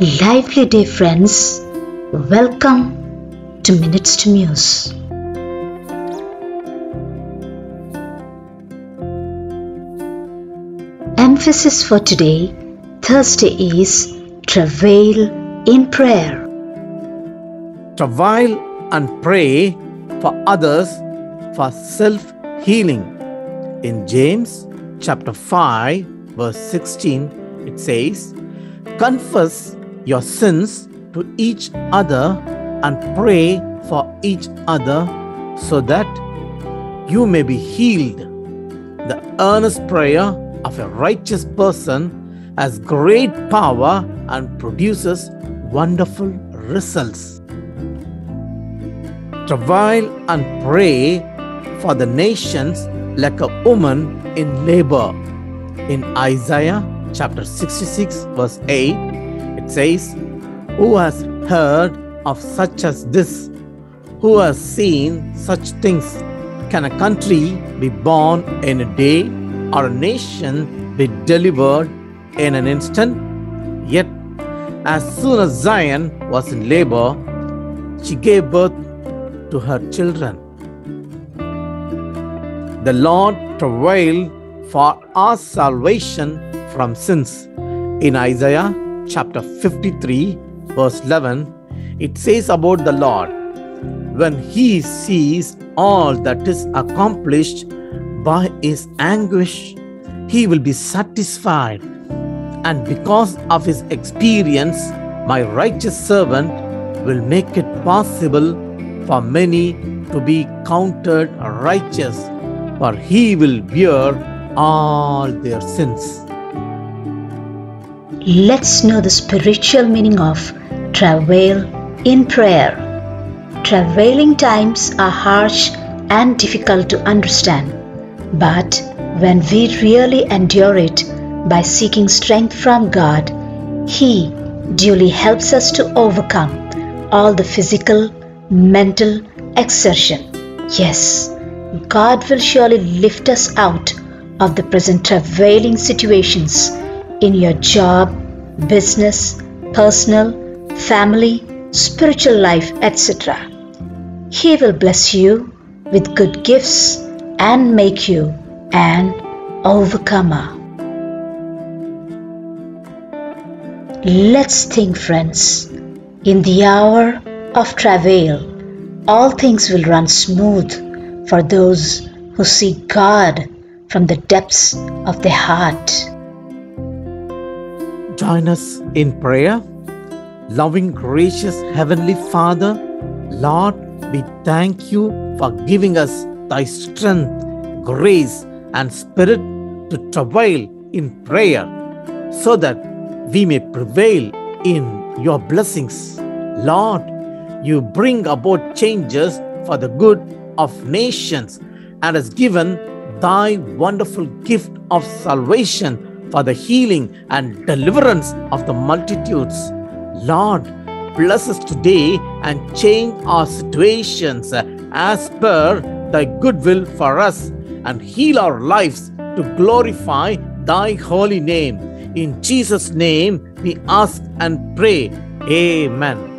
Lively day, friends. Welcome to Minutes to Muse. Emphasis for today, Thursday, is Travail in Prayer. travail and pray for others for self healing. In James chapter 5, verse 16, it says, Confess your sins to each other and pray for each other so that you may be healed. The earnest prayer of a righteous person has great power and produces wonderful results. Travail and pray for the nations like a woman in labor. In Isaiah chapter 66, verse 8, it says, Who has heard of such as this? Who has seen such things? Can a country be born in a day or a nation be delivered in an instant? Yet, as soon as Zion was in labor, she gave birth to her children. The Lord travailed for our salvation from sins. In Isaiah chapter 53, verse 11, it says about the Lord, when he sees all that is accomplished by his anguish, he will be satisfied. And because of his experience, my righteous servant will make it possible for many to be counted righteous, for he will bear all their sins. Let's know the spiritual meaning of travail in prayer. Travailing times are harsh and difficult to understand, but when we really endure it by seeking strength from God, He duly helps us to overcome all the physical, mental exertion. Yes, God will surely lift us out of the present travailing situations in your job, business, personal, family, spiritual life, etc. He will bless you with good gifts and make you an overcomer. Let's think, friends. In the hour of travail, all things will run smooth for those who seek God from the depths of their heart. Join us in prayer. Loving, gracious Heavenly Father, Lord, we thank you for giving us thy strength, grace, and spirit to travail in prayer so that we may prevail in your blessings. Lord, you bring about changes for the good of nations and has given thy wonderful gift of salvation for the healing and deliverance of the multitudes. Lord, bless us today and change our situations as per thy goodwill for us and heal our lives to glorify thy holy name. In Jesus' name we ask and pray. Amen.